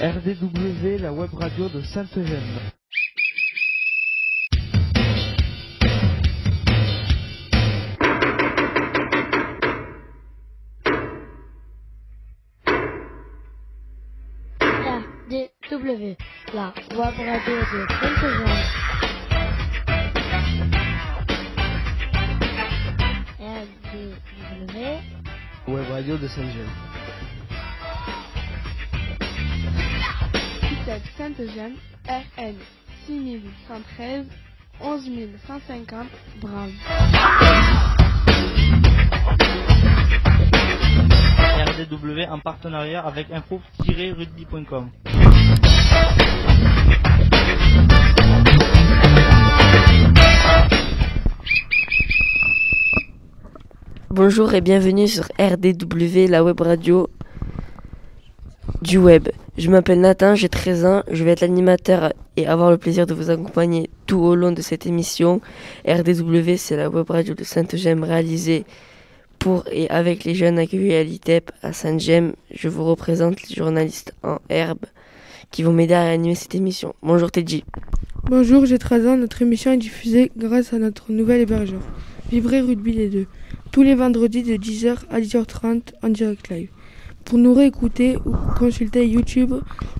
RDW, la web radio de Sainte-Eugène. RDW, la web radio de Sainte-Eugène. Radio de Saint-Gène. ITEP Sainte-Eugène, RN 6113, 11150, Brave. RDW en partenariat avec info-rugby.com. Bonjour et bienvenue sur RDW, la web radio du web. Je m'appelle Nathan, j'ai 13 ans, je vais être l'animateur et avoir le plaisir de vous accompagner tout au long de cette émission. RDW, c'est la web radio de Sainte-Gemme réalisée pour et avec les jeunes accueillis à l'ITEP à Sainte-Gemme. Je vous représente les journalistes en herbe qui vont m'aider à animer cette émission. Bonjour Teddy. Bonjour, j'ai 13 ans. Notre émission est diffusée grâce à notre nouvel hébergeur, Vibrer Rugby les deux, tous les vendredis de 10h à 10h30 en direct live. Pour nous réécouter ou consulter YouTube,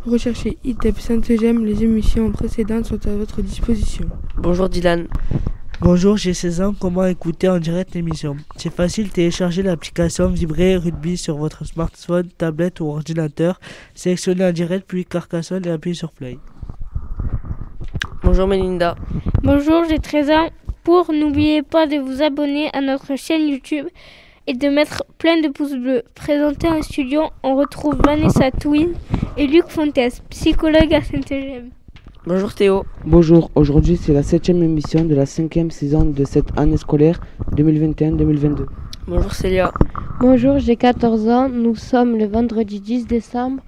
recherchez ITEP Sainte-Gemme. Les émissions précédentes sont à votre disposition. Bonjour Dylan. Bonjour, j'ai 16 ans. Comment écouter en direct l'émission? C'est facile, téléchargez l'application Vibrer Rugby sur votre smartphone, tablette ou ordinateur. Sélectionnez en direct puis Carcassonne et appuyez sur Play. Bonjour Melinda. Bonjour, j'ai 13 ans. Pour n'oubliez pas de vous abonner à notre chaîne YouTube et de mettre plein de pouces bleus. Présenté en studio, on retrouve Vanessa Twin et Luc Fontes, psychologue à Saint-Eugène. Bonjour Théo. Bonjour, aujourd'hui c'est la septième émission de la cinquième saison de cette année scolaire 2021-2022. Bonjour Célia. Bonjour, j'ai 14 ans. Nous sommes le vendredi 10 décembre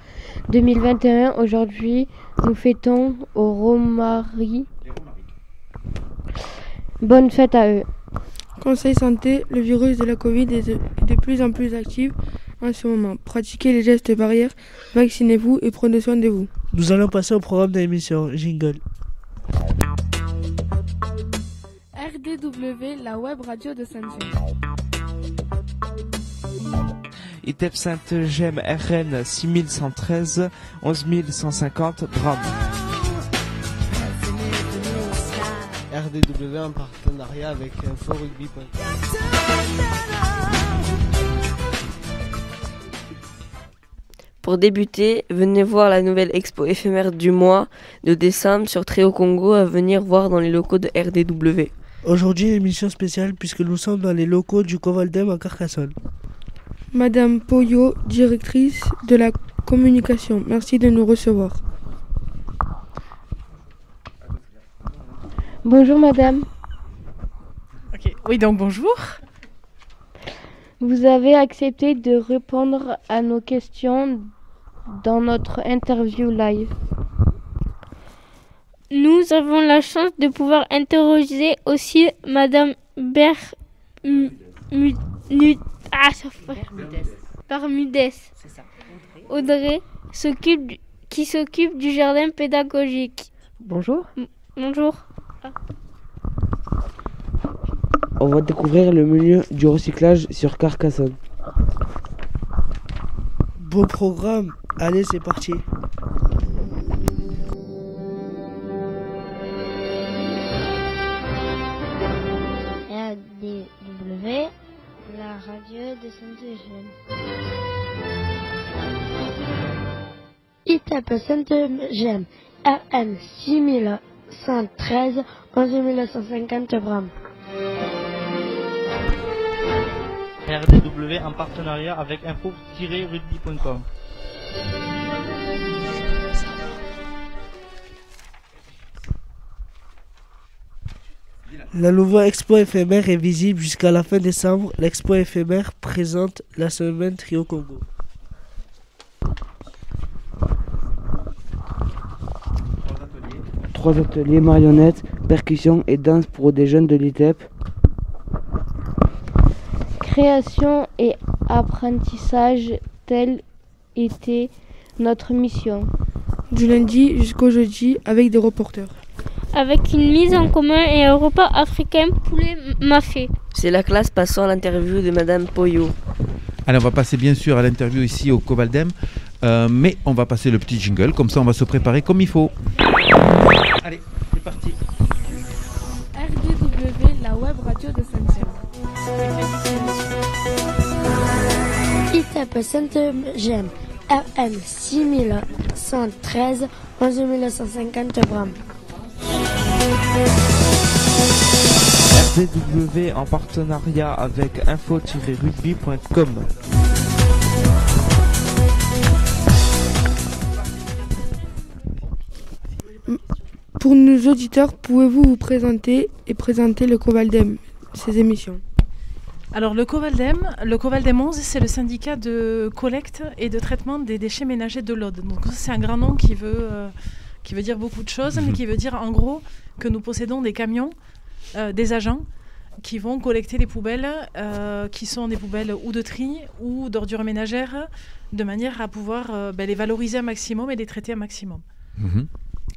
2021. Aujourd'hui, nous fêtons au Romari. Bonne fête à eux. Conseil santé, le virus de la Covid est de, est de plus en plus actif en ce moment. Pratiquez les gestes barrières, vaccinez-vous et prenez soin de vous. Nous allons passer au programme de l'émission. Jingle. RDW, la web radio de Sainte-Gemme. ITEP Sainte-Gemme, RN 6113, 11150, Drame. RDW en partenariat avec InfoRugby.com. Pour débuter, venez voir la nouvelle expo éphémère du mois de décembre sur Tréo Congo à venir voir dans les locaux de RDW. Aujourd'hui, émission spéciale puisque nous sommes dans les locaux du Covaldem à Carcassonne. Madame Poyo, directrice de la communication, merci de nous recevoir. Bonjour madame. Ok, oui donc bonjour. Vous avez accepté de répondre à nos questions dans notre interview live. Nous avons la chance de pouvoir interroger aussi Madame Ber... Ah, Bermudez. Audrey s'occupe du- qui s'occupe du jardin pédagogique. Bonjour. Bonjour. On va découvrir le milieu du recyclage sur Carcassonne. Beau programme. Allez, c'est parti. RDW, la radio de Sainte-Eugène. ITEP Sainte-Eugène, RN 6113, 11150 Bram. RDW en partenariat avec info-rugby.com. La nouvelle expo éphémère est visible jusqu'à la fin décembre. L'expo éphémère présente la semaine Trio Congo. Trois ateliers marionnettes, percussion et danse pour des jeunes de l'ITEP. création et apprentissage, telle était notre mission. Du lundi jusqu'au jeudi avec des reporters. Avec une mise en commun et un repas africain poulet mafé. C'est la classe passant à l'interview de Madame Poyo. Allez, on va passer bien sûr à l'interview ici au Covaldem, euh, mais on va passer le petit jingle, comme ça on va se préparer comme il faut. Allez, c'est parti. RDW, la web radio de Saint-Gem. ITEP Saint-Gem, FM 6113, 11150 grammes. RDW en partenariat avec info-rugby.com. Pour nos auditeurs, pouvez-vous vous présenter et présenter le Covaldem, ses émissions? Alors le Covaldem, le Covaldem 11, c'est le syndicat de collecte et de traitement des déchets ménagers de l'Aude. Donc c'est un grand nom qui veut, euh, qui veut dire beaucoup de choses, mais qui veut dire en gros que nous possédons des camions, euh, des agents qui vont collecter les poubelles, euh, qui sont des poubelles ou de tri ou d'ordures ménagères, de manière à pouvoir euh, ben, les valoriser un maximum et les traiter un maximum. Mhm.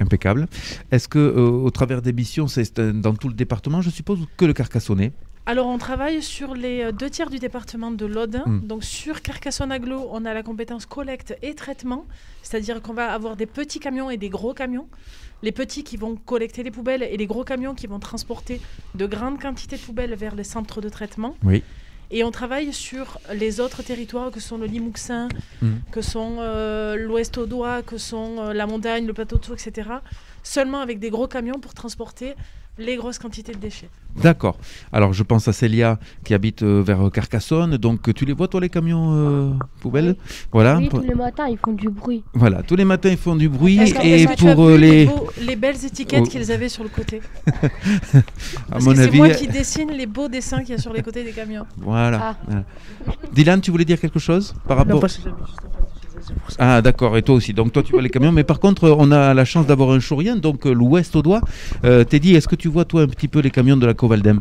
Impeccable. Est-ce que euh, au travers d'émissions, c'est euh, dans tout le département, je suppose, ou que le Carcassonnais Alors on travaille sur les euh, deux tiers du département de l'Aude. Mm. Donc sur Carcassonne-Aglo, on a la compétence collecte et traitement, c'est-à-dire qu'on va avoir des petits camions et des gros camions. Les petits qui vont collecter les poubelles et les gros camions qui vont transporter de grandes quantités de poubelles vers les centres de traitement. Oui. Et on travaille sur les autres territoires que sont le Limousin, Mhm. que sont euh, l'Ouest Audois, que sont euh, la montagne, le plateau de Sceaux, etc. Seulement avec des gros camions pour transporter les grosses quantités de déchets. D'accord. Alors je pense à Célia qui habite euh, vers Carcassonne. Donc tu les vois toi les camions euh, poubelles? Voilà. Oui, tous les matins, ils font du bruit. Voilà, tous les matins ils font du bruit et est-ce que tu as pour vu euh, les, beaux- les belles étiquettes Oh. qu'ils avaient sur le côté? À Parce mon que c'est avis, moi qui dessine les beaux dessins qu'il y a sur les côtés des camions. voilà. Ah. voilà. Dylan, tu voulais dire quelque chose par Non, rapport parce que pour ça. Ah d'accord, et toi aussi. Donc toi tu vois les camions, mais par contre on a la chance d'avoir un chourien, donc euh, l'ouest au doigt. Euh, Teddy, est-ce que tu vois toi un petit peu les camions de la Covaldem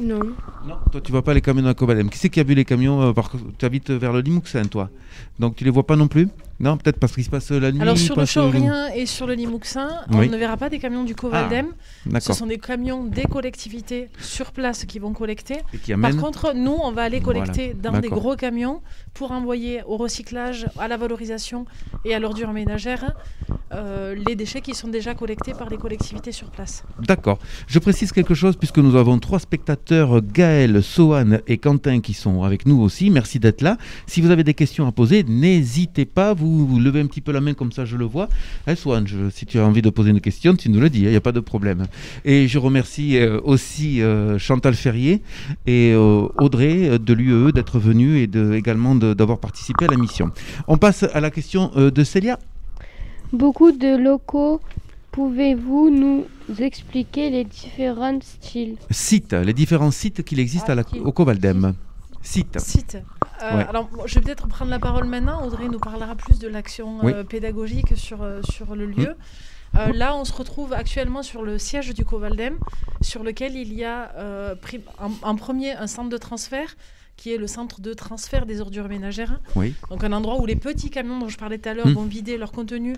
Non. Non, toi tu vois pas les camions de la Covaldem. Qui c'est qui a vu les camions euh, par... Tu habites vers le Limousin toi? Donc tu les vois pas non plus? Non, peut-être parce qu'il se passe euh, la nuit. Alors sur le euh, Chaurien et sur le Limousin, Oui. on ne verra pas des camions du Covaldem. Ah, Ce sont des camions des collectivités sur place qui vont collecter. Et qui Par contre, nous, on va aller collecter Voilà. dans des gros camions pour envoyer au recyclage, à la valorisation et à l'ordure ménagère euh, les déchets qui sont déjà collectés par les collectivités sur place. D'accord. Je précise quelque chose puisque nous avons trois spectateurs, Gaël, Sohan et Quentin qui sont avec nous aussi. Merci d'être là. Si vous avez des questions à poser, n'hésitez pas. Vous, vous levez un petit peu la main comme ça, je le vois. Hein, Sohan, je- si tu as envie de poser une question, tu nous le dis, il n'y a pas de problème. Et je remercie euh, aussi euh, Chantal Ferrier et euh, Audrey de l'UE d'être venus et de, également d'avoir participé à la mission. On passe à la question de Célia. Beaucoup de locaux. Pouvez-vous nous expliquer les différents styles? Sites, les différents sites qu'il existe à la, au Covaldem. Site. Euh, Ouais. Alors, je vais peut-être prendre la parole maintenant. Audrey nous parlera plus de l'action Oui. euh, pédagogique sur, euh, sur le lieu. Euh, là, on se retrouve actuellement sur le siège du Covaldem, sur lequel il y a en, premier un centre de transfert qui est le centre de transfert des ordures ménagères. Oui. Donc un endroit où les petits camions dont je parlais tout à l'heure Mm. vont vider leur contenu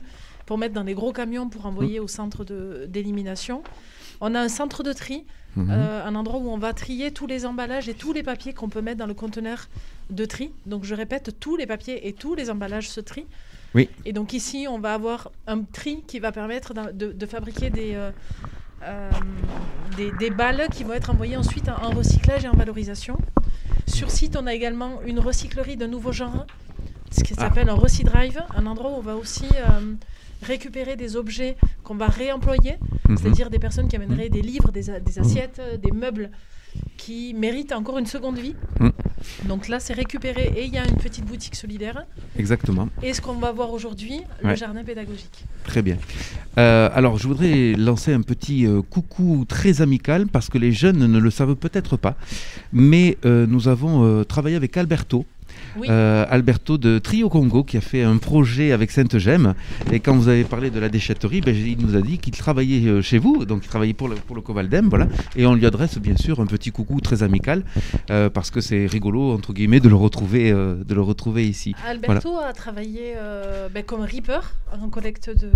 pour mettre dans des gros camions pour envoyer au centre d'élimination. On a un centre de tri, Mhm. euh, un endroit où on va trier tous les emballages et tous les papiers qu'on peut mettre dans le conteneur de tri. Donc je répète, tous les papiers et tous les emballages se trient. Oui. Et donc ici, on va avoir un tri qui va permettre de, de fabriquer des, euh, euh, des, des balles qui vont être envoyées ensuite en, en recyclage et en valorisation. Sur site, on a également une recyclerie d'un nouveau genre, ce qui Ah. s'appelle un Recy-Drive, un endroit où on va aussi récupérer des objets qu'on va réemployer, Mhm. c'est-à-dire des personnes qui amèneraient des livres, des, a- des assiettes, euh, des meubles qui méritent encore une seconde vie. Donc là, c'est récupéré et il y a une petite boutique solidaire. Exactement. Et ce qu'on va voir aujourd'hui, le Ouais. jardin pédagogique. Très bien. Euh, alors, je voudrais lancer un petit euh, coucou très amical parce que les jeunes ne le savent peut-être pas, mais euh, nous avons euh, travaillé avec Alberto Oui. euh, Alberto de Trio Congo, qui a fait un projet avec Sainte-Gemme. Et quand vous avez parlé de la déchetterie, ben, il nous a dit qu'il travaillait euh, chez vous, donc il travaillait pour le, pour le Covaldem, voilà. Et on lui adresse bien sûr un petit coucou très amical, euh, parce que c'est rigolo, entre guillemets, de le retrouver, euh, de le retrouver ici. Voilà. Alberto a travaillé ben, comme Reaper en collecte de.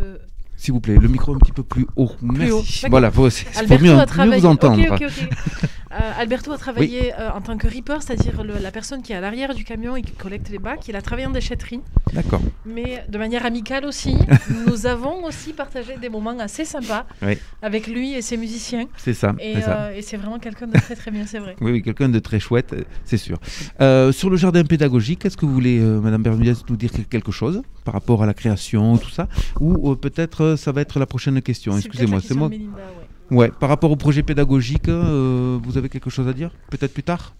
S'il vous plaît, le micro un petit peu plus haut. Merci. haut. Voilà, faut, Alberto mieux, a mieux vous entendre. Ok, ok, ok. Euh, Alberto a travaillé euh, en tant que reaper, c'est-à-dire la personne qui est à l'arrière du camion et qui collecte les bacs. Il a travaillé en déchetterie, D'accord. mais de manière amicale aussi. Nous avons aussi partagé des moments assez sympas Oui. avec lui et ses musiciens. C'est ça, Et, c'est ça. euh, et c'est vraiment quelqu'un de très très bien, c'est vrai. Oui, oui, quelqu'un de très chouette, c'est sûr. Sur le jardin pédagogique, est-ce que vous voulez, Madame Bermudez, nous dire quelque chose par rapport à la création, tout ça? Ou peut-être ça va être la prochaine question? Excusez-moi, c'est moi. Ouais. Par rapport au projet pédagogique, euh, vous avez quelque chose à dire Peut-être plus tard?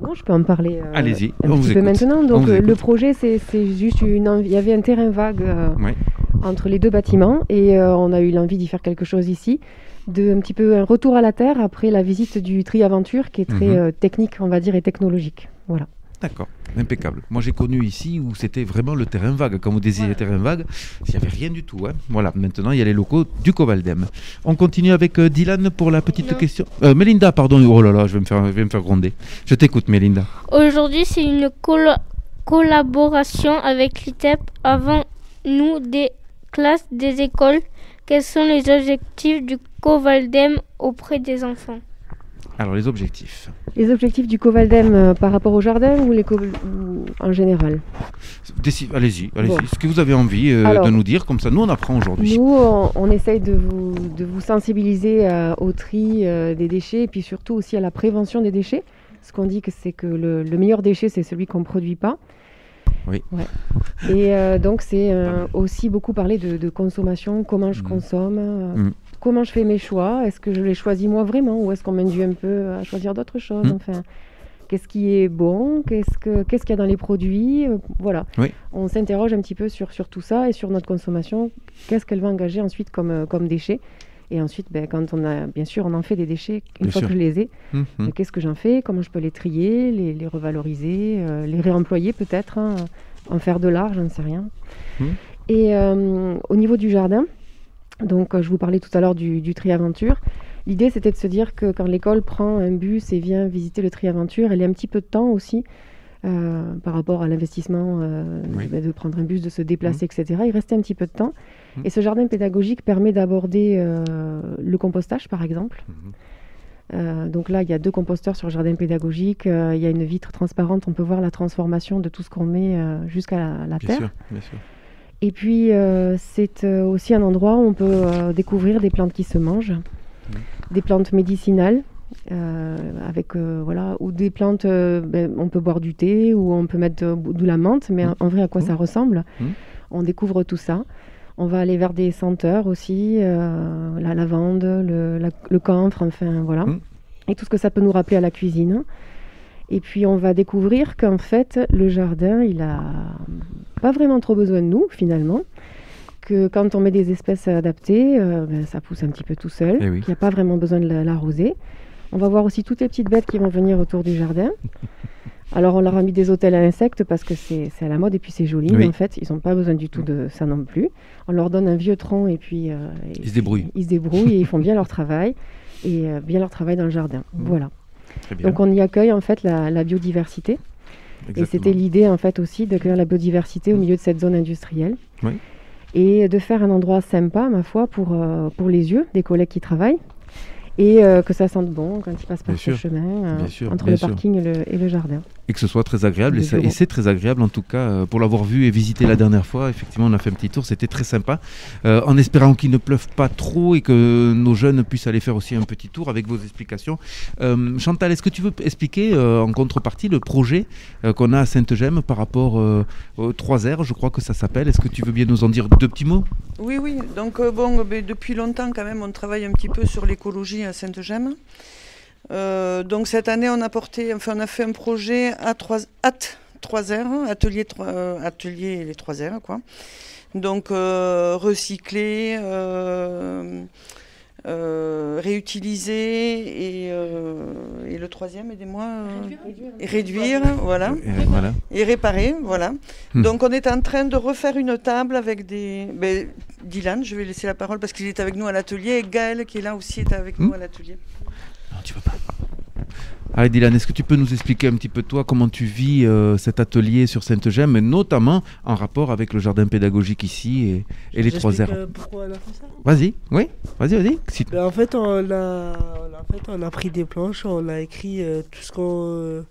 Non, je peux en parler euh, Allez-y, on vous écoute. maintenant. On Donc euh, le projet, c'est juste une envie. Il y avait un terrain vague Ouais. entre les deux bâtiments et on a eu l'envie d'y faire quelque chose ici, de un petit peu un retour à la terre après la visite du Tri-Aventure qui est très Mhm. technique, on va dire, et technologique. Voilà. D'accord, impeccable. Moi j'ai connu ici où c'était vraiment le terrain vague. Quand vous désirez terrain vague, il n'y avait rien du tout. hein. Voilà, maintenant il y a les locaux du Covaldem. On continue avec euh, Dylan pour la petite question. Euh, Mélinda, pardon. Oh là là, je vais me faire, je vais me faire gronder. Je t'écoute, Mélinda. Aujourd'hui, c'est une colla- collaboration avec l'ITEP. Avant nous, des classes des écoles. Quels sont les objectifs du Covaldem auprès des enfants? Alors les objectifs. Les objectifs du Covaldem euh, par rapport au jardin ou, les ou en général? Allez-y, allez-y. Bon. Ce que vous avez envie euh, Alors, de nous dire, comme ça nous on apprend aujourd'hui. Nous, on, on essaye de vous, de vous sensibiliser euh, au tri euh, des déchets et puis surtout aussi à la prévention des déchets. Ce qu'on dit que c'est que le, le meilleur déchet, c'est celui qu'on ne produit pas. Oui. Ouais. Et donc, c'est aussi beaucoup parler de, de consommation, comment je consomme, euh, Mm. Comment je fais mes choix, est-ce que je les choisis moi vraiment ou est-ce qu'on m'induit un peu à choisir d'autres choses? Mm. Enfin, qu'est-ce qui est bon? Qu'est-ce que- qu'est-ce qu'il y a dans les produits? Euh, Voilà. Oui. On s'interroge un petit peu sur, sur tout ça et sur notre consommation. Qu'est-ce qu'elle va engager ensuite comme, euh, comme déchets? Et ensuite, ben, quand on a, bien sûr, on en fait des déchets une Bien fois sûr. que je les ai. Mhm. ben, Qu'est-ce que j'en fais? Comment je peux les trier, les, les revaloriser, euh, les réemployer peut-être, hein, en faire de l'art, j'en sais rien. Mhm. Et euh, au niveau du jardin, donc euh, je vous parlais tout à l'heure du, du Triaventure. L'idée c'était de se dire que quand l'école prend un bus et vient visiter le Triaventure, elle est un petit peu de temps aussi euh, par rapport à l'investissement euh, Oui. de prendre un bus, de se déplacer, etc. Il restait un petit peu de temps. Mhm. Et ce jardin pédagogique permet d'aborder euh, le compostage par exemple. Euh, donc là, il y a deux composteurs sur le jardin pédagogique. il y a une vitre transparente. On peut voir la transformation de tout ce qu'on met jusqu'à la, la Bien terre. sûr, bien sûr. Et puis, euh, c'est euh, aussi un endroit où on peut euh, découvrir des plantes qui se mangent, des plantes médicinales, avec, voilà, ou des plantes, ben, on peut boire du thé, ou on peut mettre de, la menthe, mais en- en vrai, à quoi ça ressemble? On découvre tout ça. On va aller vers des senteurs aussi, la lavande, le, la- le camphre, enfin voilà. Et tout ce que ça peut nous rappeler à la cuisine. Et puis on va découvrir qu'en fait, le jardin, il a pas vraiment trop besoin de nous finalement. Que quand on met des espèces adaptées, euh, ben, ça pousse un petit peu tout seul. Eh oui. Qu'il n'y a pas vraiment besoin de la- l'arroser. On va voir aussi toutes les petites bêtes qui vont venir autour du jardin. Alors on leur a mis des hôtels à insectes parce que c'est à la mode et puis c'est joli. Oui. Mais en fait, ils n'ont pas besoin du tout de ça non plus. On leur donne un vieux tronc et puis euh, Ils se débrouillent. ils se débrouillent et ils font bien leur travail et euh, bien leur travail dans le jardin. Voilà. Donc on y accueille en fait la, la biodiversité. Et c'était l'idée en fait aussi d'accueillir la biodiversité au milieu de cette zone industrielle Oui. et de faire un endroit sympa, ma foi, pour, euh, pour les yeux des collègues qui travaillent et euh, que ça sente bon quand ils passent par Bien ce sûr. chemin euh, Bien sûr, entre bien le sûr. parking et le, et le jardin. Et que ce soit très agréable. Et, c'est très agréable en tout cas. euh, Pour l'avoir vu et visité la dernière fois, effectivement, on a fait un petit tour. C'était très sympa. Euh, en espérant qu'il ne pleuve pas trop et que nos jeunes puissent aller faire aussi un petit tour avec vos explications. Euh, Chantal, est-ce que tu veux expliquer euh, en contrepartie le projet euh, qu'on a à Sainte-Gemme par rapport euh, aux 3 R, je crois que ça s'appelle. Est-ce que tu veux bien nous en dire deux petits mots? Oui, oui. Donc, euh, bon, ben, depuis longtemps, quand même, on travaille un petit peu sur l'écologie à Sainte-Gemme. Euh, donc, cette année, on a, porté, enfin, on a fait un projet à 3, at 3R, atelier, 3, euh, atelier les 3R, quoi. Donc, euh, recycler, euh, euh, réutiliser et, euh, et le troisième, aidez-moi. euh, et réduire, voilà. Et- voilà. Et réparer, voilà. Hmm. Donc on est en train de refaire une table avec des. ben, Dylan, je vais laisser la parole parce qu'il est avec nous à l'atelier et Gaël qui est là aussi est avec Hmm. nous à l'atelier. Allez Dylan, est-ce que tu peux nous expliquer un petit peu toi comment tu vis euh, cet atelier sur Sainte-Gemme, notamment en rapport avec le jardin pédagogique ici et, et les trois airs euh, pourquoi on a fait ça? Vas-y, oui, vas-y, vas-y. Si- Ben, en fait, on a, on en fait, on a pris des planches, on a écrit euh, tout ce qu'on. euh,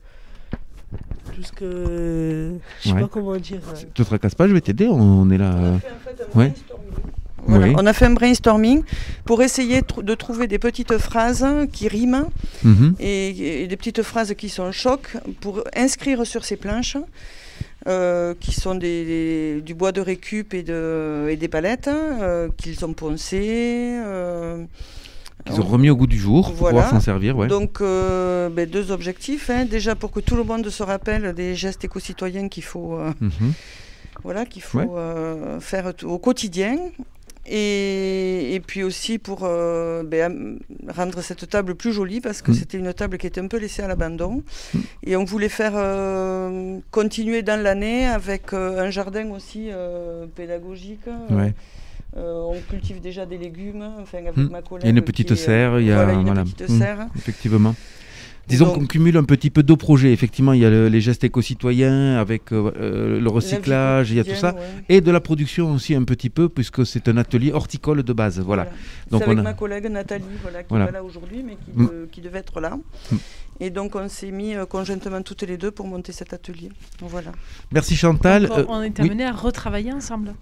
tout ce que. Je sais Ouais. pas comment dire. euh. Te tracasse pas, je vais t'aider, on, on est là. euh, ouais. Voilà, Oui. On a fait un brainstorming pour essayer tr- de trouver des petites phrases qui riment Mhm. et, et des petites phrases qui sont choc pour inscrire sur ces planches. euh, qui sont des, des- du bois de récup et, de, et des palettes euh, qu'ils ont poncées. euh, Qu'ils ont remis au goût du jour pour voilà. pouvoir s'en servir, ouais. Donc, euh, ben, deux objectifs. hein. Déjà, pour que tout le monde se rappelle des gestes éco-citoyens qu'il faut, Mhm. voilà, qu'il faut Ouais. faire au quotidien. Et, et puis aussi pour euh, ben, rendre cette table plus jolie parce que Mm. c'était une table qui était un peu laissée à l'abandon. Et on voulait faire euh, continuer dans l'année avec euh, un jardin aussi pédagogique. Ouais. On cultive déjà des légumes, enfin avec Mm. ma collègue. Il y a une petite serre, il y a voilà, une voilà. petite Mm, serre. effectivement. Disons Donc- qu'on cumule un petit peu deux projets. Effectivement, il y a le- les gestes éco-citoyens avec euh, euh, le recyclage, il y a tout ça, et de la production aussi un petit peu, puisque c'est un atelier horticole de base. Voilà. C'est avec on a- ma collègue Nathalie, voilà, qui Voilà. pas là aujourd'hui, mais qui, Mm. de- qui devait être là. Mm. Et donc on s'est mis euh, conjointement toutes les deux pour monter cet atelier. Voilà. Merci Chantal. Donc, Euh, on est oui. amené à retravailler ensemble.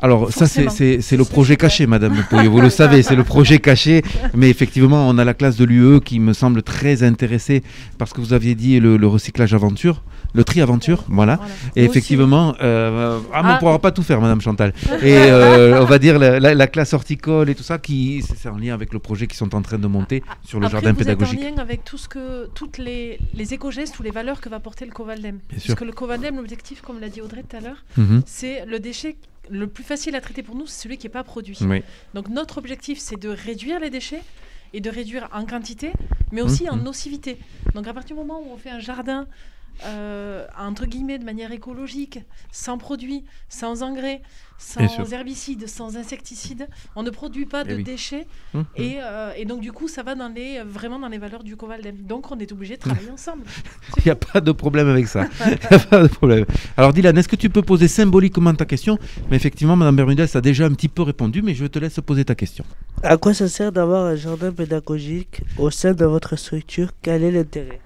Alors ça c'est- Forcément. c'est c'est le projet caché, Madame Pouillot, vous le savez, c'est le projet caché. Mais effectivement, on a la classe de l'UE qui me semble très intéressée parce que vous aviez dit le, le recyclage aventure, le tri aventure, voilà. Et effectivement, euh, ah, mais on Ah. ne pourra pas tout faire, Madame Chantal. Et euh, on va dire la, la- la classe horticole et tout ça, qui c'est en lien avec le projet qu'ils sont en train de monter sur le Après, jardin vous pédagogique. êtes en lien avec tout ce que, toutes les, les éco-gestes ou les valeurs que va porter le Covaldem. Parce que le Covaldem, l'objectif, comme l'a dit Audrey tout à l'heure, Mhm. c'est le déchet le plus facile à traiter pour nous, c'est celui qui n'est pas produit. Oui. Donc notre objectif, c'est de réduire les déchets et de réduire en quantité, mais aussi en Mhm. nocivité. Donc à partir du moment où on fait un jardin euh, entre guillemets de manière écologique, sans produits, sans engrais, sans herbicides, sans insecticides, on ne produit pas Eh de oui. déchets Mhm. et, euh, et donc du coup ça va dans les, vraiment dans les valeurs du Covaldem. Donc on est obligé de travailler ensemble. Il n'y a pas de problème avec ça. Il n'y a pas de problème. Alors Dylan, est-ce que tu peux poser symboliquement ta question? Mais effectivement, Madame Bermudez a déjà un petit peu répondu, mais je te laisse poser ta question. À quoi ça sert d'avoir un jardin pédagogique au sein de votre structure? Quel est l'intérêt?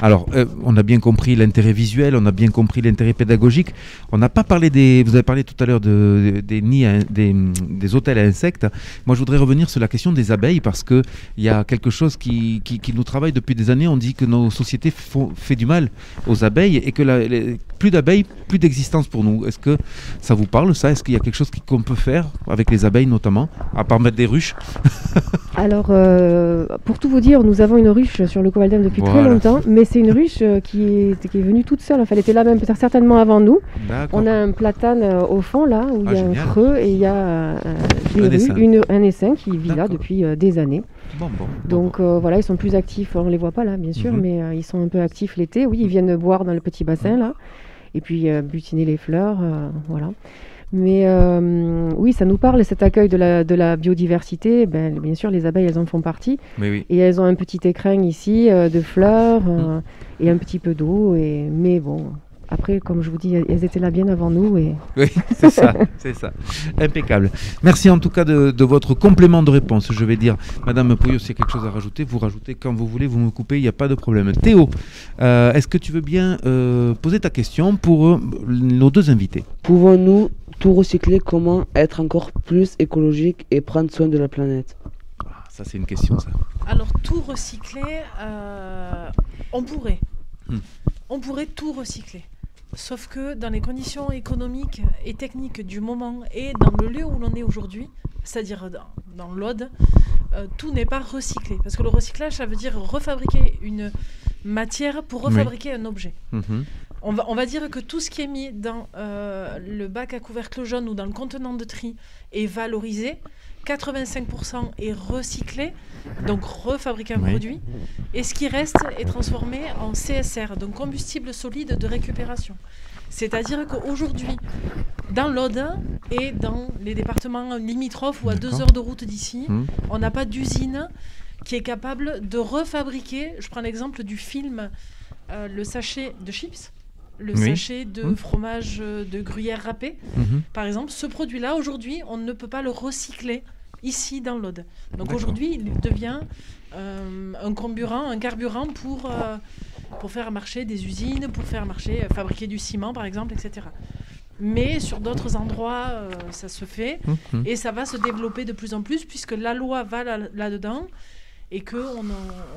Alors, euh, on a bien compris l'intérêt visuel, on a bien compris l'intérêt pédagogique. On n'a pas parlé des. Vous avez parlé tout à l'heure de, des nids, à- des, des hôtels à insectes. Moi, je voudrais revenir sur la question des abeilles parce que il y a quelque chose qui, qui, qui nous travaille depuis des années. On dit que nos sociétés font fait du mal aux abeilles et que la- les- plus d'abeilles, plus d'existence pour nous. Est-ce que ça vous parle ça? Est-ce qu'il y a quelque chose qu'on peut faire avec les abeilles notamment, à part mettre des ruches? Alors, euh, pour tout vous dire, nous avons une ruche sur le Covaldem depuis très longtemps, mais c'est une ruche euh, qui est, qui est venue toute seule. Enfin, elle était là même peut-être certainement avant nous. On a un platane euh, au fond là, où Ah, il y a génial. un creux et il y a euh, des Un rues, essaim. une- un essaim qui vit là depuis des années. Bon, bon. Donc voilà, ils sont plus actifs. On les voit pas là, bien sûr, Mhm. mais ils sont un peu actifs l'été. Oui, ils viennent boire dans le petit bassin là, et puis euh, butiner les fleurs, euh, voilà. Mais euh, oui, ça nous parle cet accueil de la, de la biodiversité. Ben, bien sûr, les abeilles, elles en font partie. Mais oui. Et elles ont un petit écrin ici euh, de fleurs euh, et un petit peu d'eau. Et mais bon, après, comme je vous dis, elles étaient là bien avant nous et. Oui, c'est ça, c'est ça. Impeccable. Merci en tout cas de, de votre complément de réponse. Je vais dire, Madame Pouillot, s'il y a quelque chose à rajouter, vous rajoutez quand vous voulez, vous me coupez, il n'y a pas de problème. Théo, euh, est-ce que tu veux bien euh, poser ta question pour euh, nos deux invités? Pouvons-nous tout recycler? Comment être encore plus écologique et prendre soin de la planète? Ça, c'est une question, ça. Alors tout recycler, euh, on pourrait. Hmm. On pourrait tout recycler. Sauf que dans les conditions économiques et techniques du moment et dans le lieu où l'on est aujourd'hui, c'est-à-dire dans, dans l'Aude, euh, tout n'est pas recyclé. Parce que le recyclage, ça veut dire refabriquer une matière pour Oui. refabriquer un objet. Mhm. On va, on va dire que tout ce qui est mis dans euh, le bac à couvercle jaune ou dans le contenant de tri est valorisé. 85% est recyclé, donc refabriqué un Oui. produit. Et ce qui reste est transformé en CSR, donc combustible solide de récupération. C'est-à-dire qu'aujourd'hui, dans l'Aude et dans les départements limitrophes ou à deux heures de route d'ici, Mhm. on n'a pas d'usine qui est capable de refabriquer. Je prends l'exemple du film euh, Le sachet de chips, le Oui. sachet de Mhm. fromage euh, de gruyère râpé. Mhm. Par exemple, ce produit-là, aujourd'hui, on ne peut pas le recycler ici dans l'Aude. Donc aujourd'hui, il devient euh, un carburant, un carburant pour, euh, pour faire marcher des usines, pour faire marcher, euh, fabriquer du ciment, par exemple, etc. Mais sur d'autres endroits, ça se fait. Mhm. Et ça va se développer de plus en plus, puisque la loi va là- là-dedans. Et qu'on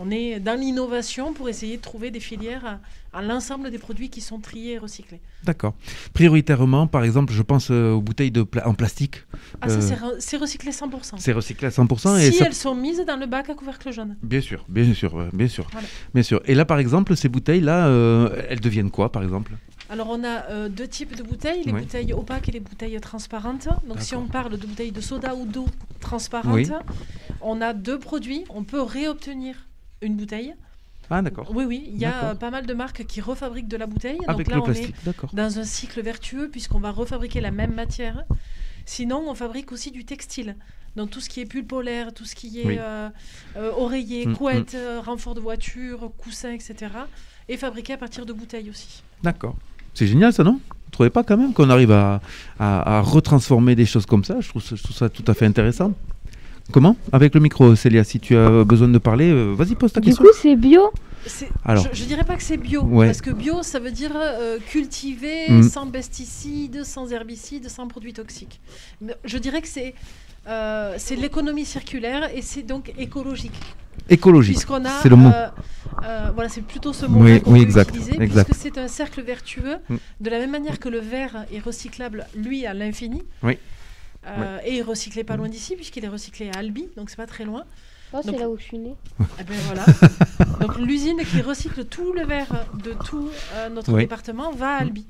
on est dans l'innovation pour essayer de trouver des filières à, à l'ensemble des produits qui sont triés et recyclés. D'accord. Prioritairement, par exemple, je pense euh, aux bouteilles de pla- en plastique. Ah, ça, Euh, c'est re- c'est recyclé 100%. c'est recyclé à 100%. et Si ça- elles sont mises dans le bac à couvercle jaune. Bien sûr, bien sûr, euh, bien sûr, Voilà. bien sûr. Et là, par exemple, ces bouteilles-là, euh, elles deviennent quoi, par exemple? Alors, on a euh, deux types de bouteilles, les Oui. bouteilles opaques et les bouteilles transparentes. Donc, si on parle de bouteilles de soda ou d'eau transparente, Oui. on a deux produits. On peut réobtenir une bouteille. Ah, d'accord. Oui, oui, il y a euh, pas mal de marques qui refabriquent de la bouteille. Avec Donc là, le on plastique, est d'accord. dans un cycle vertueux puisqu'on va refabriquer la même matière. Sinon, on fabrique aussi du textile. Donc tout ce qui est pull polaire, tout ce qui est Oui. euh, euh, oreiller, Mm, couette, euh, renfort de voiture, coussin, etc. est fabriqué à partir de bouteilles aussi. D'accord. C'est génial, ça, non? Vous trouvez pas quand même qu'on arrive à, à- à retransformer des choses comme ça? Je trouve, ça je trouve ça tout à fait intéressant. Comment? Avec le micro, Célia, si tu as besoin de parler, euh, vas-y, pose ta Du question. coup, c'est bio? Alors. je, je dirais pas que c'est bio, Ouais. parce que bio, ça veut dire euh, cultiver Mm. sans pesticides, sans herbicides, sans produits toxiques. Mais je dirais que c'est euh, c'est l'économie circulaire et c'est donc écologique. Écologique, c'est le mot. euh, euh, voilà, c'est plutôt ce mot Oui, qu'on oui, exact, utiliser, exact. puisque c'est un cercle vertueux. Mm. De la même manière que le verre est recyclable, lui, à l'infini. Oui. Euh, Et il est recyclé pas loin d'ici, puisqu'il est recyclé à Albi, donc c'est pas très loin. Oh, c'est Donc- là où je suis née. eh ben voilà. Donc l'usine qui recycle tout le verre de tout euh, notre Oui. département va à Albi.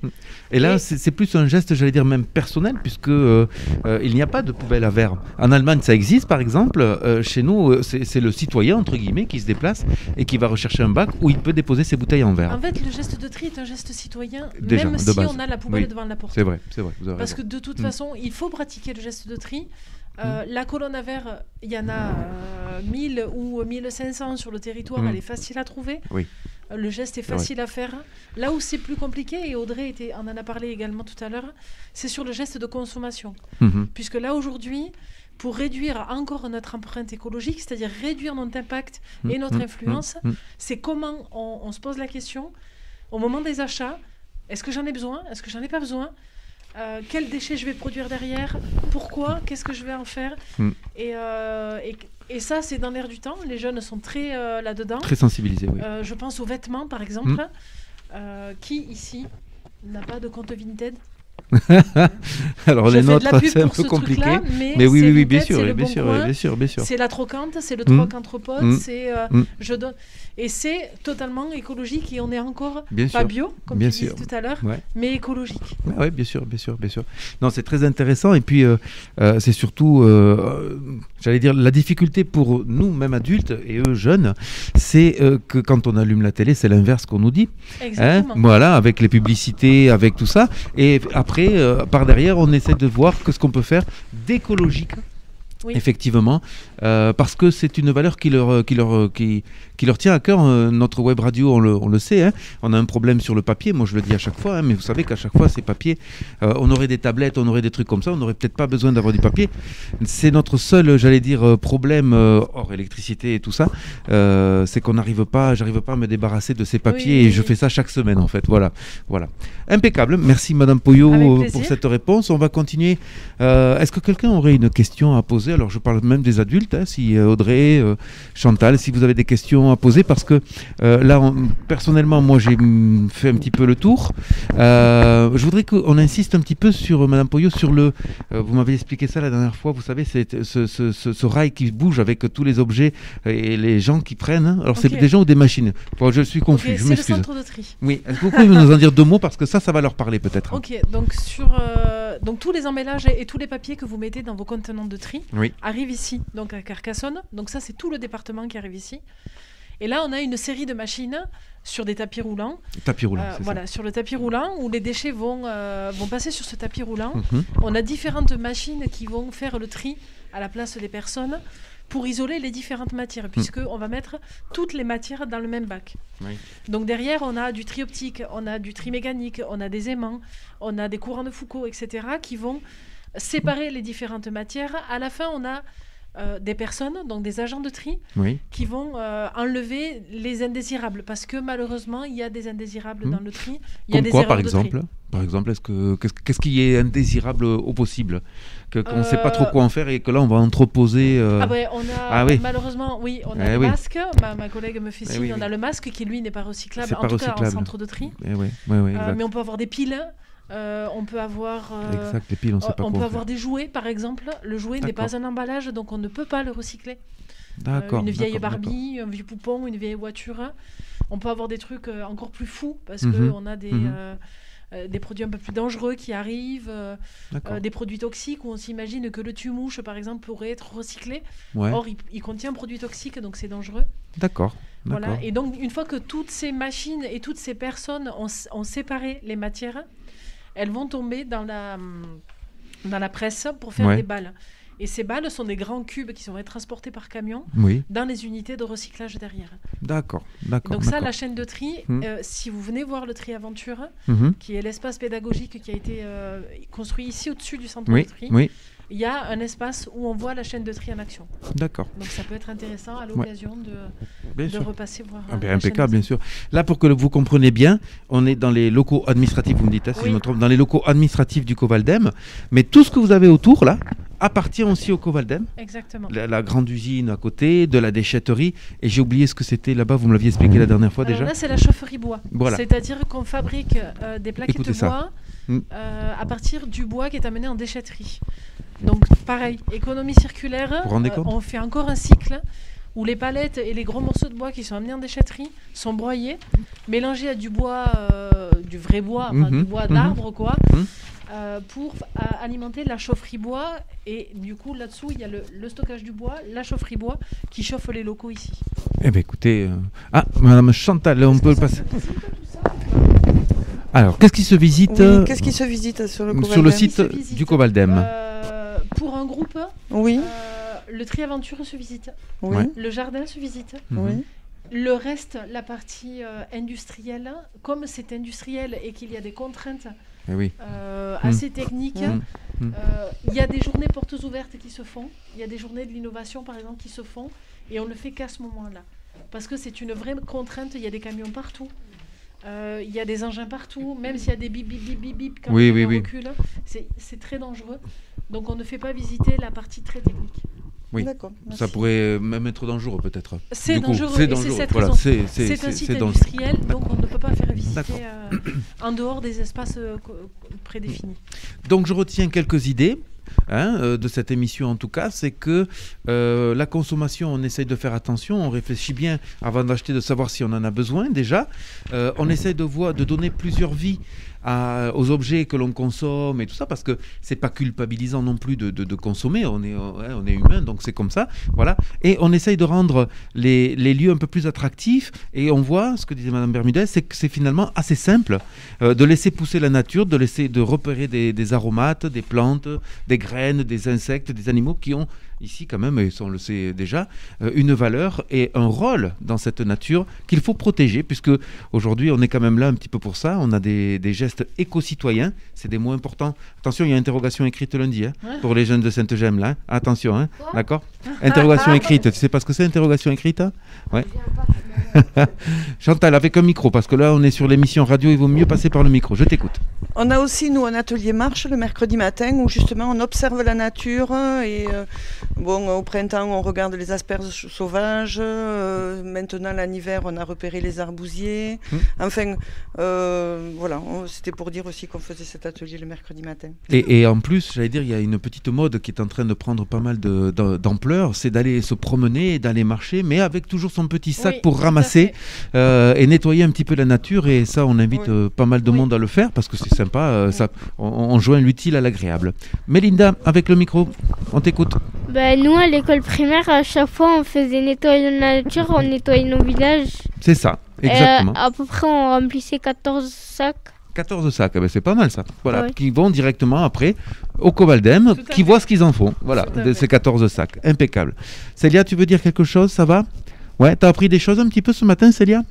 Et là, c'est c'est plus un geste, j'allais dire même personnel, puisque euh, euh, il n'y a pas de poubelle à verre. En Allemagne, ça existe, par exemple. Euh, chez nous, c'est le citoyen entre guillemets qui se déplace et qui va rechercher un bac où il peut déposer ses bouteilles en verre. En fait, le geste de tri est un geste citoyen, Déjà, même si base. on a la poubelle Oui. devant la porte. C'est vrai, c'est vrai. vous avez Parce que de toute Mm. façon, il faut pratiquer le geste de tri. Euh, La colonne à verre, il y en a euh, 1000 ou 1500 sur le territoire, Mm. elle est facile à trouver. Oui. Euh, Le geste est vrai. facile à faire. Là où c'est plus compliqué, et Audrey était, en en a parlé également tout à l'heure, c'est sur le geste de consommation. Mhm. Puisque là, aujourd'hui, pour réduire encore notre empreinte écologique, c'est-à-dire réduire notre impact et Mm, notre influence, c'est comment on, on se pose la question au moment des achats. Est-ce que j'en ai besoin? Est-ce que j'en ai pas besoin? Euh, Quels déchets je vais produire derrière? Pourquoi? Qu'est-ce que je vais en faire? Mm. et, euh, et, et ça, c'est dans l'air du temps. Les jeunes sont très euh, là-dedans. Très sensibilisés, oui. Euh, je pense aux vêtements, par exemple. Mm. Qui ici n'a pas de compte Vinted? Alors Je les nôtres, c'est un peu compliqué. mais Mais oui, oui, oui, bien sûr, bien Bon sûr, bien sûr, bien sûr. C'est la trocante, c'est le Mm. troc entre potes, Mm. c'est euh, Mm. je donne et c'est totalement écologique et on est encore Bien pas sûr. bio comme Bien tu disais sûr. tout à l'heure, Ouais. mais écologique. Oui, bien sûr, bien sûr, bien sûr. Non, c'est très intéressant. Et puis, euh, euh, c'est surtout, j'allais dire, la difficulté pour nous, même adultes, et eux, jeunes, c'est que quand on allume la télé, c'est l'inverse qu'on nous dit. Hein? Voilà, avec les publicités, avec tout ça. Et après, euh, par derrière, on essaie de voir ce qu'on peut faire d'écologique. Oui. Effectivement, euh, parce que c'est une valeur qui leur, euh, qui leur, euh, qui, qui leur tient à cœur. euh, notre web radio, on le, on le sait, hein. on a un problème sur le papier. Moi, je le dis à chaque fois, hein, mais vous savez qu'à chaque fois, ces papiers, euh, on aurait des tablettes, on aurait des trucs comme ça, on n'aurait peut-être pas besoin d'avoir du papier. C'est notre seul, j'allais dire, problème hors électricité et tout ça, c'est qu'on n'arrive pas, j'arrive pas à me débarrasser de ces papiers Oui, et je fais ça chaque semaine en fait. Voilà, voilà. Impeccable. Merci Madame Poyot pour cette réponse. On va continuer. Est-ce que quelqu'un aurait une question à poser? Poser. Alors je parle même des adultes, hein, si euh, Audrey, euh, Chantal, si vous avez des questions à poser, parce que euh, là, on- personnellement, moi j'ai fait un petit peu le tour. Je voudrais qu'on insiste un petit peu sur, Madame Poyot, sur le. vous m'avez expliqué ça la dernière fois, vous savez, c'est ce, ce- ce- ce rail qui bouge avec tous les objets et les gens qui prennent. hein. Alors c'est des gens ou des machines? Bon, Je suis confus, Ok, je c'est le m'excuse. centre de tri. Oui, est-ce que vous pouvez nous en dire deux mots? Parce que ça, ça va leur parler peut-être. Ok, donc sur donc tous les emballages et, et tous les papiers que vous mettez dans vos contenants de tri Oui. Arrivent ici, donc à Carcassonne. Donc ça, c'est tout le département qui arrive ici. Et là, on a une série de machines sur des tapis roulants. Tapis roulant, Euh, ça. voilà, sur le tapis roulant où les déchets vont, euh, vont passer sur ce tapis roulant. Mhm. On a différentes machines qui vont faire le tri à la place des personnes pour isoler les différentes matières, puisque on va mettre toutes les matières dans le même bac. Oui. Donc derrière, on a du tri optique, on a du tri mécanique, on a des aimants, on a des courants de Foucault, etc., qui vont séparer les différentes matières. À la fin, on a euh, des personnes, donc des agents de tri, Oui. qui vont euh, enlever les indésirables, parce que malheureusement, il y a des indésirables Hmm. dans le tri. Il y a Comme des quoi, par tri. exemple Par exemple, est-ce que qu'est-ce qui est indésirable au possible? Que qu'on ne sait pas trop Euh, quoi en faire et que là on va entreposer. Ah ouais, on a Ah oui. malheureusement, oui, on a Eh le oui. masque. Ma, ma collègue me fait Eh signe, on a le masque qui lui n'est pas recyclable, C'est en pas tout cas en recyclable. centre de tri. Eh mais on peut avoir des piles. Euh, on peut avoir. euh, Exact, les piles, on sait pas on peut avoir des jouets, par exemple. Le jouet n'est pas un emballage, donc on ne peut pas le recycler. Euh, D'accord, une vieille Barbie, un vieux poupon, une vieille voiture. On peut avoir des trucs euh, encore plus fous parce Mhm, qu'on a des, mhm. euh, euh, des produits un peu plus dangereux qui arrivent, euh, D'accord. euh, des produits toxiques où on s'imagine que le tue-mouche, par exemple, pourrait être recyclé. Ouais. Or, il, il contient un produit toxique, donc c'est dangereux. D'accord. Voilà. Et donc, une fois que toutes ces machines et toutes ces personnes ont séparé les matières, elles vont tomber dans la, hum, dans la presse pour faire Ouais. des balles. Et ces balles sont des grands cubes qui sont transportés par camion Oui. dans les unités de recyclage derrière. D'accord, d'accord. Donc ça, la chaîne de tri, Mhm. euh, si vous venez voir le Tri Aventure, Mhm. qui est l'espace pédagogique qui a été euh, construit ici au-dessus du centre Oui, de tri, oui. Il y a un espace où on voit la chaîne de tri en action. D'accord. Donc ça peut être intéressant à l'occasion de, Bien repasser voir. Ah euh, chaîne impeccable, bien sûr. Là, pour que vous compreniez bien, on est dans les locaux administratifs, vous me dites, hein, si je Oui. me trompe, dans les locaux administratifs du Covaldem. Mais tout ce que vous avez autour, là, appartient aussi au Covaldem. Exactement. La, la grande usine à côté, de la déchetterie. Et j'ai oublié ce que c'était là-bas, vous me l'aviez expliqué la dernière fois Alors déjà. là, c'est la chaufferie bois. Voilà. C'est-à-dire qu'on fabrique euh, des plaquettes Écoutez ça. Mm. euh, à partir du bois qui est amené en déchetterie. Donc, pareil, économie circulaire. Euh, on fait encore un cycle où les palettes et les gros morceaux de bois qui sont amenés en déchetterie sont broyés, mélangés à du bois, euh, du vrai bois, enfin, Mhm, du bois mhm. d'arbre, quoi. Mhm. pour alimenter la chaufferie bois et du coup là-dessous il y a le, le stockage du bois, la chaufferie bois qui chauffe les locaux ici. Eh bien, écoutez. Ah, Madame Chantal, on peut le passer. Alors, qu'est-ce qui se visite Oui, euh, qu'est-ce qui se visite sur le Sur Covaldem le site du Covaldem. Euh, pour un groupe, Oui. euh, le Triaventure se visite, Oui. Le jardin se visite. Oui. Le reste, la partie euh, industrielle, comme c'est industriel et qu'il y a des contraintes Eh oui. euh, Mm. assez techniques, euh, il y a des journées portes ouvertes qui se font, il y a des journées de l'innovation par exemple qui se font, et on ne fait qu'à ce moment-là. Parce que c'est une vraie contrainte, il y a des camions partout. Euh, Il y a des engins partout, même s'il y a des bip bip bip bip bip quand Oui, on oui, oui. recule, c'est très dangereux. Donc on ne fait pas visiter la partie très technique. Oui. D'accord, Ça pourrait même être dangereux, peut-être. C'est dangereux, C'est Voilà, c'est un site industriel, donc on ne peut pas faire visiter euh, en dehors des espaces euh, prédéfinis. Donc je retiens quelques idées. Hein, euh, de cette émission en tout cas, c'est que euh, la consommation, on essaye de faire attention, on réfléchit bien avant d'acheter, de savoir si on en a besoin déjà. Euh, on essaye de voir, de donner plusieurs vies aux objets que l'on consomme et tout ça, parce que c'est pas culpabilisant non plus de, consommer. On est, ouais, on est humain, donc c'est comme ça, voilà. Et on essaye de rendre les, lieux un peu plus attractifs. Et on voit, ce que disait Madame Bermudez, c'est que c'est finalement assez simple euh, de laisser pousser la nature, de laisser de repérer des aromates, des plantes, des graines, des insectes, des animaux qui ont ici quand même, et on le sait déjà, euh, une valeur et un rôle dans cette nature qu'il faut protéger, puisque aujourd'hui on est quand même là un petit peu pour ça. On a des, des gestes éco-citoyens, c'est des mots importants. Attention, il y a interrogation écrite lundi hein, Ouais. pour les jeunes de Sainte-Gemme là. Attention, hein, d'accord? Interrogation écrite. Tu sais pas ce que c'est interrogation écrite hein? Ouais. Chantal, avec un micro, parce que là on est sur l'émission radio, il vaut mieux passer par le micro. Je t'écoute. On a aussi, nous, un atelier marche le mercredi matin où justement on observe la nature et euh, Bon, au printemps, on regarde les asperges sauvages. euh, maintenant, l'an hiver, on a repéré les arbousiers. Hmm. Enfin, euh, voilà, c'était pour dire aussi qu'on faisait cet atelier le mercredi matin. Et, et en plus, j'allais dire, il y a une petite mode qui est en train de prendre pas mal d'ampleur, c'est d'aller se promener, d'aller marcher, mais avec toujours son petit sac Oui, pour ramasser euh, et nettoyer un petit peu la nature. Et ça, on invite euh, pas mal de monde à le faire parce que c'est sympa. euh, ça, on, on joint l'utile à l'agréable. Mélinda, avec le micro, on t'écoute. Ben, nous, à l'école primaire, à chaque fois, on faisait nettoyer la nature, on nettoyait nos villages. C'est ça, Et, euh, exactement. à peu près, on remplissait 14 sacs. 14 sacs, eh ben, c'est pas mal ça. Voilà, Ouais. qui vont directement après au Covaldem, qui voient ce qu'ils en font. Voilà, de ces 14 sacs. Impeccable. Célia, tu veux dire quelque chose Ça va? Ouais, t'as appris des choses un petit peu ce matin, Célia?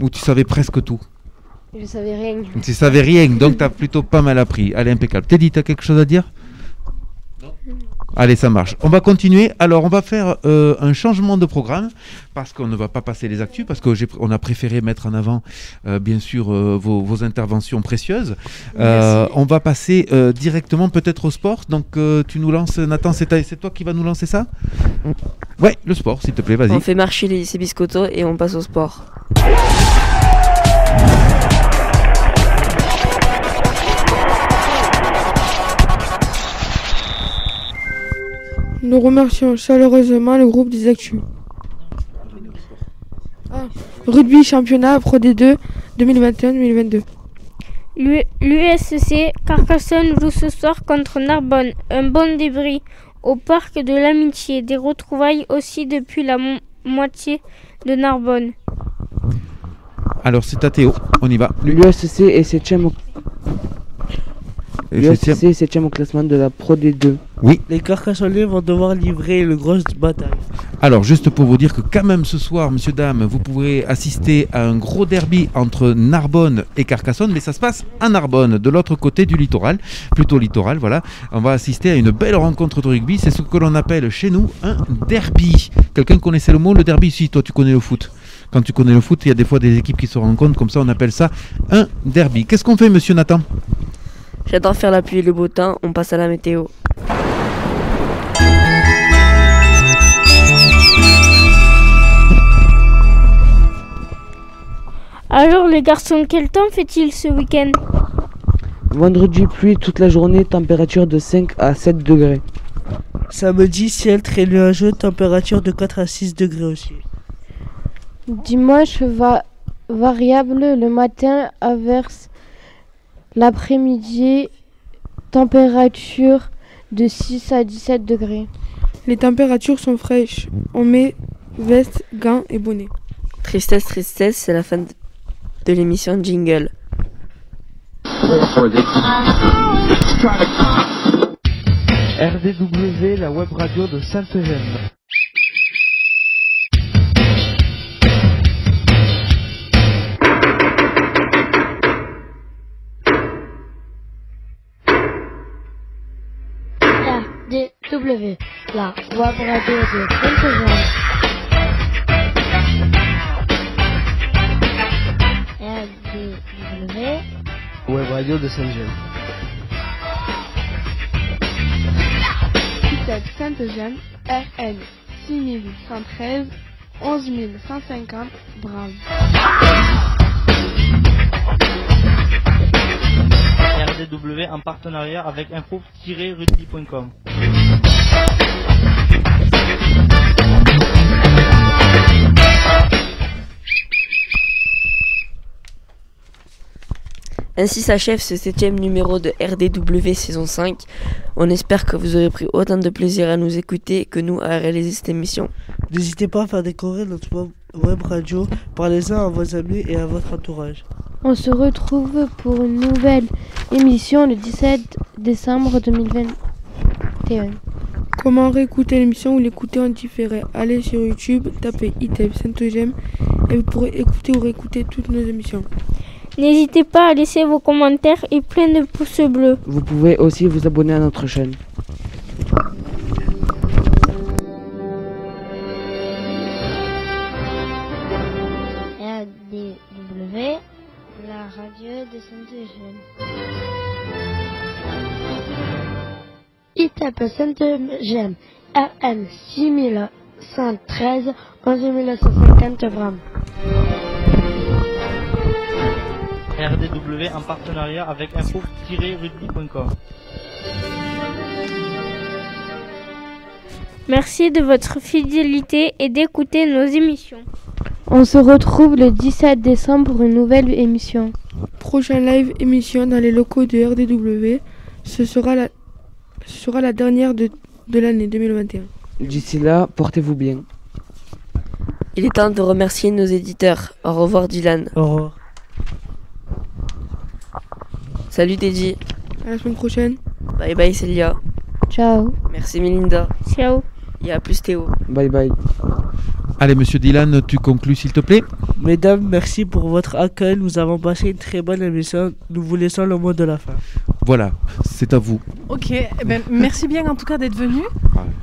Ou tu savais presque tout? Je savais rien. Tu savais rien, donc t'as plutôt pas mal appris. Allez, impeccable. Teddy, t'as quelque chose à dire? Allez, ça marche. On va continuer. Alors, on va faire euh, un changement de programme parce qu'on ne va pas passer les actus, parce qu'on a préféré mettre en avant, euh, bien sûr, euh, vos, vos interventions précieuses. On va passer directement peut-être au sport. Donc, tu nous lances, Nathan, c'est toi qui vas nous lancer ça? Ouais, le sport, s'il te plaît, vas-y. On fait marcher les lycées et on passe au sport. Nous remercions chaleureusement le groupe des Actus. Ah, Rugby championnat Pro D2 2021-2022. L'U- L'USC Carcassonne joue ce soir contre Narbonne. Un bon débris au parc de l'Amitié. Des retrouvailles aussi depuis la mo- moitié de Narbonne. Alors, c'est à Théo. On y va. L'USC est 7ème au... Et L'USC septième. est 7 au classement de la Pro D2. Oui. Les Carcassonnais vont devoir livrer une grosse bataille. Alors, juste pour vous dire que quand même ce soir, messieurs, dames, vous pourrez assister à un gros derby entre Narbonne et Carcassonne, mais ça se passe à Narbonne, de l'autre côté du littoral, plutôt littoral, voilà. On va assister à une belle rencontre de rugby, c'est ce que l'on appelle chez nous un derby. Quelqu'un connaissait le mot, le derby Si, toi tu connais le foot. Quand tu connais le foot, il y a des fois des équipes qui se rencontrent, comme ça on appelle ça un derby. Qu'est-ce qu'on fait, monsieur Nathan? J'adore faire la pluie et le beau temps, on passe à la météo. Alors les garçons, quel temps fait-il ce week-end? Vendredi, pluie toute la journée, température de 5 à 7 degrés. Samedi, ciel très nuageux, température de 4 à 6 degrés aussi. Dimanche va variable le matin, averse l'après-midi, température de 6 à 17 degrés. Les températures sont fraîches. On met veste, gants et bonnet. Tristesse, tristesse, c'est la fin de, de l'émission Jingle. RDW, la web radio de Sainte-Eugène. RDW, la web radio de Sainte-Eugène. RDW, Web radio de Saint-Gilles. Kiteb Sainte-Eugène, RN 6113, 11150, Brave. RDW en partenariat avec info-rugby.com. Ainsi s'achève ce septième numéro de RDW saison 5. On espère que vous aurez pris autant de plaisir à nous écouter que nous à réaliser cette émission. N'hésitez pas à faire découvrir notre web- web radio. Parlez-en à vos amis et à votre entourage. On se retrouve pour une nouvelle émission le 17 décembre 2021. Comment réécouter l'émission ou l'écouter en différé? Allez sur YouTube, tapez ITEP Saint-Eugène et vous pourrez écouter ou réécouter toutes nos émissions. N'hésitez pas à laisser vos commentaires et plein de pouces bleus. Vous pouvez aussi vous abonner à notre chaîne. RDW, la radio de Sainte-Eugène. ITEP Sainte-Eugène, RN 6113 11950 Bram. En partenariat avec info-rugby.com. Merci de votre fidélité et d'écouter nos émissions. On se retrouve le 17 décembre pour une nouvelle émission. Prochain live émission dans les locaux de RDW. Ce sera la, ce sera la dernière de, de l'année 2021. D'ici là, portez-vous bien. Il est temps de remercier nos éditeurs. Au revoir Dylan. Au revoir. Salut Teddy. À la semaine prochaine. Bye bye Célia. Ciao. Merci Melinda. Ciao. Et à plus Théo. Bye bye. Allez, monsieur Dylan, tu conclus s'il te plaît Mesdames, merci pour votre accueil. Nous avons passé une très bonne émission. Nous vous laissons le mot de la fin. Voilà, c'est à vous. Ok, eh ben, merci bien en tout cas d'être venu.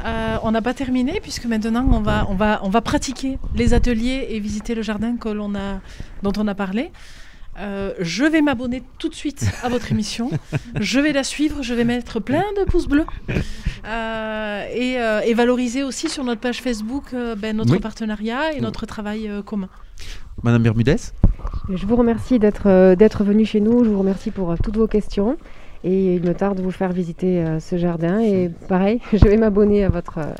Euh, on n'a pas terminé puisque maintenant on va, on, va, on va pratiquer les ateliers et visiter le jardin que l'on a, dont on a parlé. Euh, je vais m'abonner tout de suite à votre émission. je vais la suivre. Je vais mettre plein de pouces bleus euh, et, euh, et, valoriser aussi sur notre page Facebook euh, ben, notre Oui. partenariat et notre travail euh, commun. Madame Bermudez Je vous remercie d'être euh, d'être venu chez nous. Je vous remercie pour euh, toutes vos questions. Et il me tarde de vous faire visiter euh, ce jardin. Et pareil, je vais m'abonner à votre, euh,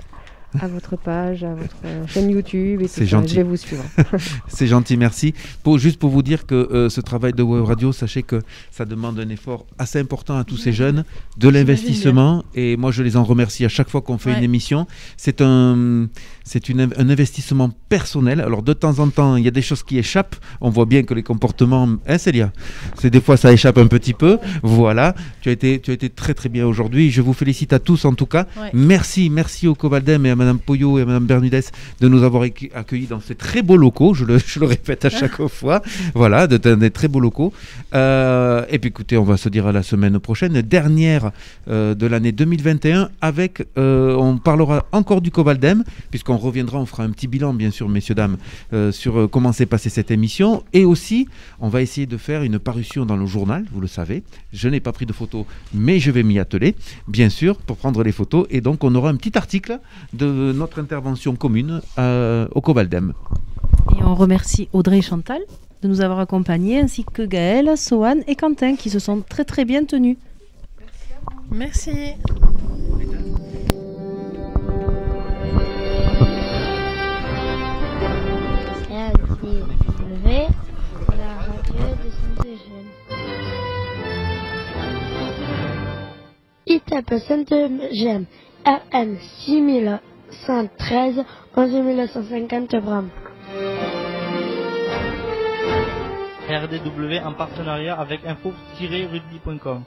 à votre page, à votre euh, chaîne YouTube. et tout C'est ça. Je vais vous suivre. C'est gentil, merci. Pour, juste pour vous dire que euh, ce travail de web radio, sachez que ça demande un effort assez important à tous ces jeunes, de l'investissement. Et moi, je les en remercie à chaque fois qu'on fait Ouais. une émission. C'est un, c'est un investissement personnel. Alors, de temps en temps, il y a des choses qui échappent. On voit bien que les comportements, hein, Célia? C'est des fois, ça échappe un petit peu. Voilà. Tu as été, tu as été très, très bien aujourd'hui. Je vous félicite à tous, en tout cas. Ouais. Merci, merci au Covaldem et à Madame Poyot et à Madame Bermudez de nous avoir accu- accueillis dans ces très beaux locaux. Je le, je le répète à chaque fois. Voilà, de, de- des très beaux locaux. Euh, et puis écoutez, on va se dire à la semaine prochaine, dernière euh, de l'année 2021, avec, euh, on parlera encore du Covaldem, puisqu'on reviendra, on fera un petit bilan, bien sûr, messieurs, dames, euh, sur euh, comment s'est passée cette émission. Et aussi, on va essayer de faire une parution dans le journal, vous le savez. Je n'ai pas pris de photos, mais je vais m'y atteler, bien sûr, pour prendre les photos. Et donc, on aura un petit article de notre intervention commune euh, au Covaldem. Et on remercie Audrey et Chantal de nous avoir accompagnés, ainsi que Gaël, Sohan et Quentin qui se sont très très bien tenus. Merci. Sainte-Eugène, RN 6113 11950 Bram. RDW en partenariat avec info-rugby.com.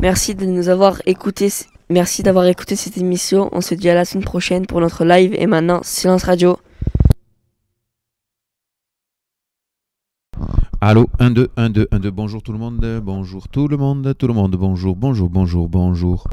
Merci de nous avoir écoutés. Merci d'avoir écouté cette émission. On se dit à la semaine prochaine pour notre live. Et maintenant, silence radio. Allô, 1, 2, 1, 2, 1, 2. Bonjour tout le monde, bonjour tout le monde, tout le monde, bonjour, bonjour, bonjour, bonjour.